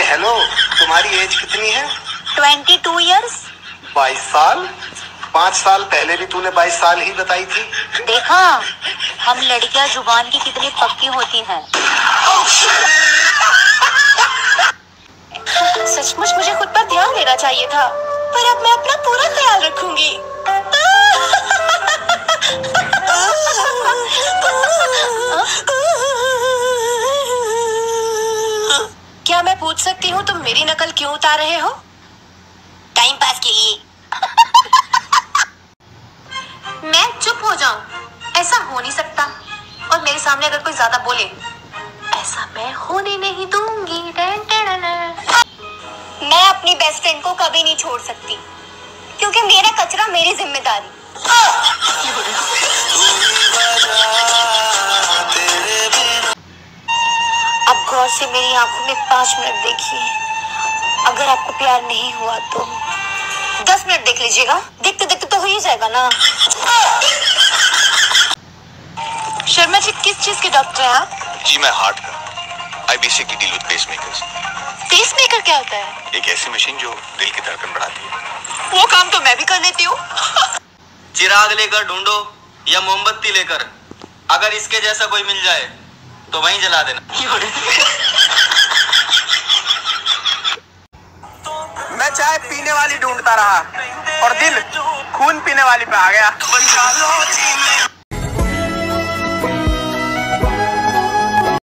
Hello तुम्हारी as कितनी है? ट्वेंटी टू ईयर्स बाईस साल? पाँच साल पहले भी तूने बाईस साल ही बताई थी। देखा हम लड़कियाँ ज़ुबान की कितनी पक्की होती हैं। सचमुच मुझे खुद पर ध्यान देना चाहिए था पर अब मैं अपना पूरा ख्याल रखूँगी। क्या मैं पूछ सकती हूँ तुम मेरी नकल क्यों उतार रहे हो? टाइम पास के लिए। मैं चुप हो जाऊँ। ऐसा हो नहीं सकता। और मेरे सामने अगर कोई ज़्यादा बोले ऐसा मैं होने नहीं दूँगी। मैं अपनी बेस्ट फ्रेंड को कभी नहीं छोड़ सकती क्योंकि मेरा कचरा मेरी ज़िम्मेदारी। गौर से मेरी आँखों में पाँच मिनट देखिए। अगर आपको प्यार नहीं हुआ तो दस मिनट देख लीजिएगा। देखते देखते तो हो ही जाएगा ना। शर्मा जी किस चीज़ के डॉक्टर हैं आप? जी मैं हार्ट का। I basically deal with pacemakers pacemaker क्या होता है? एक ऐसी मशीन जो दिल की धड़कन बढ़ाती है। वो काम तो मैं भी कर लेती हूँ। चिराग लेकर ढूंढो या मोमबत्ती लेकर। अगर इसके जैसा कोई मिल जाए तो वहीं जला देना। मैं चाय पीने वाली ढूंढता रहा और दिल खून पीने वाली पे आ गया।